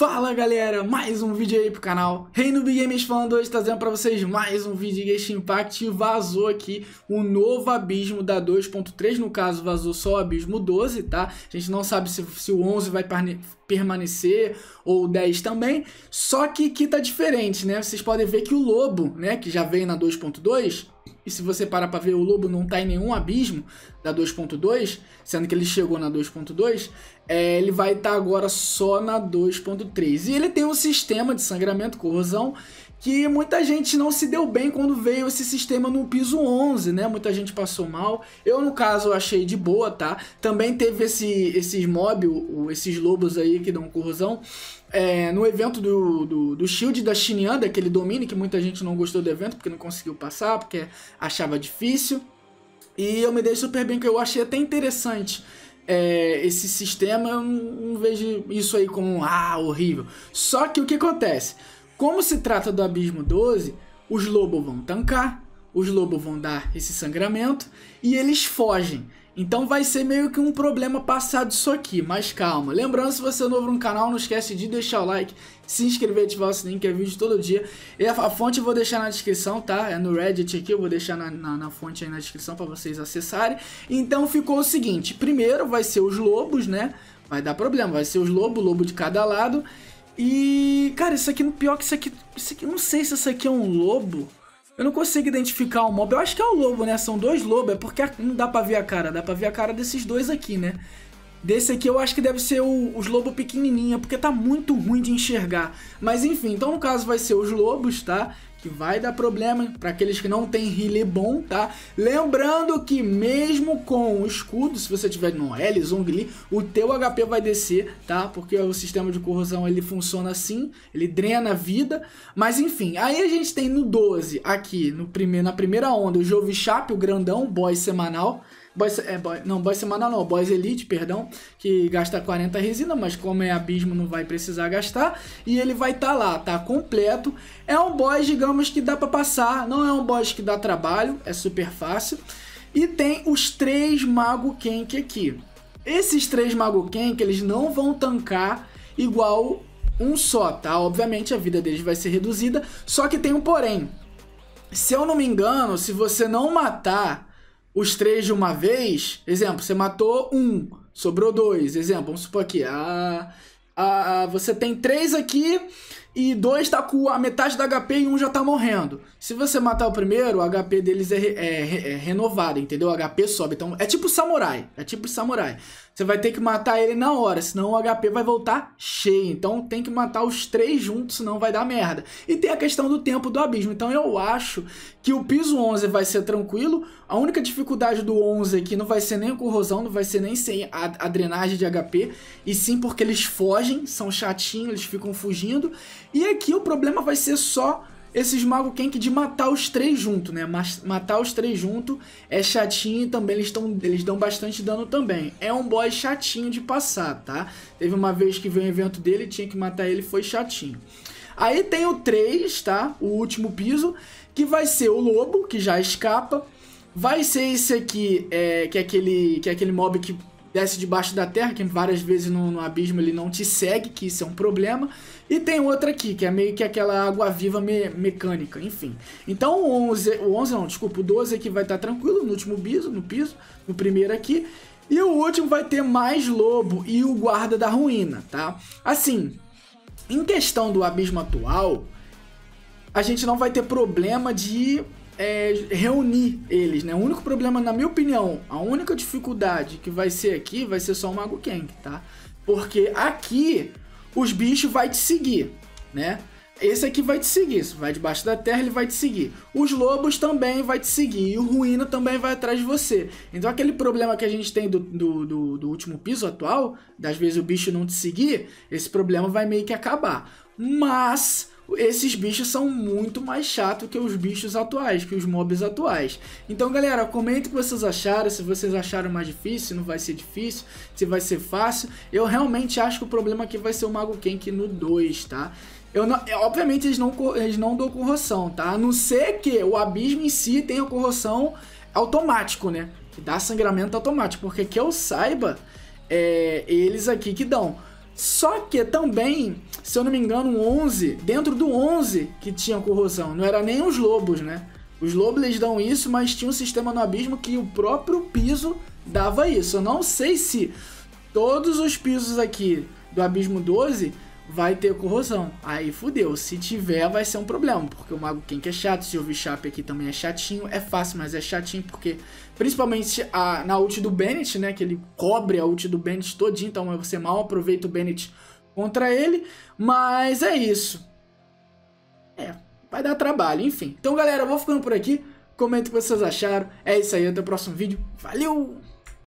Fala galera, mais um vídeo aí pro canal. Reino Big Games falando hoje, trazendo pra vocês mais um vídeo de Genshin Impact. E vazou aqui o novo abismo da 2.3, no caso vazou só o abismo 12, tá? A gente não sabe se, se o 11 vai permanecer ou o 10 também, só que aqui tá diferente, né? Vocês podem ver que o lobo, né, que já veio na 2.2 e se você parar para ver, o Lobo não tá em nenhum abismo da 2.2, sendo que ele chegou na 2.2, é, ele vai estar tá agora só na 2.3. E ele tem um sistema de sangramento, corrosão, que muita gente não se deu bem quando veio esse sistema no piso 11, né? Muita gente passou mal. Eu, no caso, achei de boa, tá? Também teve esse, esses mob, esses lobos aí que dão corrosão. É, no evento do, do, do Shield da Xinyan, daquele domínio, que muita gente não gostou do evento porque não conseguiu passar, porque achava difícil. E eu me dei super bem, que eu achei até interessante é, esse sistema. Eu não vejo isso aí como, ah, horrível. Só que o que acontece? Como se trata do Abismo 12, os lobos vão tancar, os lobos vão dar esse sangramento e eles fogem. Então vai ser meio que um problema passado isso aqui, mas calma. Lembrando, se você é novo no canal, não esquece de deixar o like, se inscrever e ativar o sininho, que é vídeo todo dia. E a, a, fonte eu vou deixar na descrição, tá? É no Reddit aqui, eu vou deixar na, na, na fonte aí na descrição para vocês acessarem. Então ficou o seguinte, primeiro vai ser os lobos, né? Vai dar problema, vai ser os lobos, lobo de cada lado. E, cara, isso aqui, no pior que isso aqui, isso aqui, não sei se isso aqui é um lobo. Eu não consigo identificar o mob. Eu acho que é o lobo, né? São dois lobos. É porque não dá pra ver a cara. Dá pra ver a cara desses dois aqui, né? Desse aqui eu acho que deve ser o, os lobos pequenininha, porque tá muito ruim de enxergar. Mas enfim, então no caso vai ser os lobos, tá? Que vai dar problema para aqueles que não tem healer bom, tá? Lembrando que mesmo com o escudo, se você tiver no L, Zongli, o teu HP vai descer, tá? Porque o sistema de corrosão ele funciona assim, ele drena a vida, mas enfim, aí a gente tem no 12 aqui, no primeiro, na primeira onda, o Jovichap, o grandão, boss semanal, Boys, é, boy, não, Boys semanal não, Boys Elite, perdão, que gasta 40 resina, mas como é abismo não vai precisar gastar. E ele vai estar tá lá, tá completo. É um boss, digamos, que dá para passar, não é um boss que dá trabalho, é super fácil. E tem os três Mago Kenk aqui. Esses três Mago Kenk, eles não vão tancar igual um só, tá? Obviamente a vida deles vai ser reduzida, só que tem um porém. Se eu não me engano, se você não matar os três de uma vez, exemplo, você matou um, sobrou dois, exemplo, vamos supor aqui, a, a, a você tem três aqui e dois tá com a metade da HP e um já tá morrendo. Se você matar o primeiro, o HP deles é, é, é renovado, entendeu? O HP sobe. Então é tipo samurai. É tipo samurai. Você vai ter que matar ele na hora, senão o HP vai voltar cheio. Então tem que matar os três juntos, senão vai dar merda. E tem a questão do tempo do abismo. Então eu acho que o piso 11 vai ser tranquilo. A única dificuldade do 11 aqui não vai ser nem corrosão, não vai ser nem sem a, a drenagem de HP, e sim porque eles fogem, são chatinhos, eles ficam fugindo. E aqui o problema vai ser só esses Mago Kenk de matar os três junto, né? Matar os três junto é chatinho e também eles, tão, eles dão bastante dano também. É um boss chatinho de passar, tá? Teve uma vez que veio um evento dele, tinha que matar ele, foi chatinho. Aí tem o 3, tá? O último piso, que vai ser o lobo, que já escapa. Vai ser esse aqui, é, que, é aquele, que é aquele mob que desce debaixo da terra, que várias vezes no, no, abismo ele não te segue, que isso é um problema. E tem outra aqui, que é meio que aquela água-viva me, mecânica, enfim. Então o 11, o 11 não, desculpa, o 12 aqui vai estar tranquilo no último piso, no piso, no primeiro aqui. E o último vai ter mais lobo e o guarda da ruína, tá? Assim, em questão do abismo atual, a gente não vai ter problema de é, reunir eles, né? O único problema, na minha opinião, a única dificuldade que vai ser aqui vai ser só o Mago Kang, tá? Porque aqui os bichos vai te seguir, né? Esse aqui vai te seguir, se vai debaixo da terra, ele vai te seguir. Os lobos também vai te seguir, e o ruína também vai atrás de você. Então aquele problema que a gente tem do, do, do, do último piso atual, das vezes o bicho não te seguir, esse problema vai meio que acabar. Mas esses bichos são muito mais chatos que os bichos atuais, que os mobs atuais. Então, galera, comente o que vocês acharam, se vocês acharam mais difícil, se não vai ser difícil, se vai ser fácil. Eu realmente acho que o problema aqui vai ser o Mago Kenk no 2, tá? Eu não, é, obviamente eles não, eles não dão corrosão, tá? A não ser que o abismo em si tenha corrosão automático, né? Que dá sangramento automático, porque que eu saiba, é eles aqui que dão. Só que também, se eu não me engano, um 11, dentro do 11 que tinha corrosão, não era nem os lobos, né? Os lobos eles dão isso, mas tinha um sistema no abismo que o próprio piso dava isso. Eu não sei se todos os pisos aqui do abismo 12 vai ter corrosão. Aí fudeu. Se tiver, vai ser um problema. Porque o Mago Kenk é chato. Se o Sharp aqui também é chatinho. É fácil, mas é chatinho. Porque, principalmente a, na ult do Bennett, né? Que ele cobre a ult do Bennett todinho. Então você mal aproveita o Bennett contra ele. Mas é isso. É, vai dar trabalho, enfim. Então, galera, eu vou ficando por aqui. Comenta o que vocês acharam. É isso aí, até o próximo vídeo. Valeu!